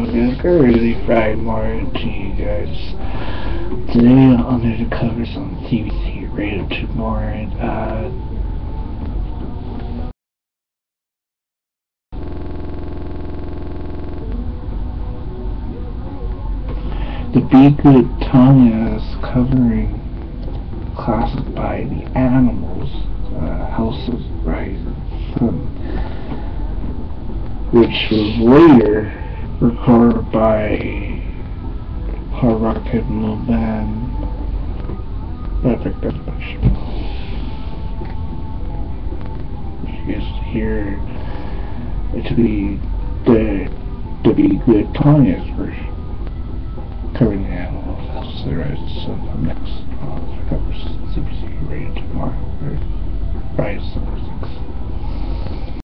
It's really Friday morning to you guys. Today I'm under the covers on CBC Radio tomorrow. Uh, the Be Good Tanya is covering classes by the Animals, uh, House of Rising Sun, which was later recorded by hard rock metal band Epic Deathwish. You guys hear it to be the to be good Tanya's version. Covering the animals, of the Sun up next. Uh, covers CBC Radio tomorrow. Summer 6.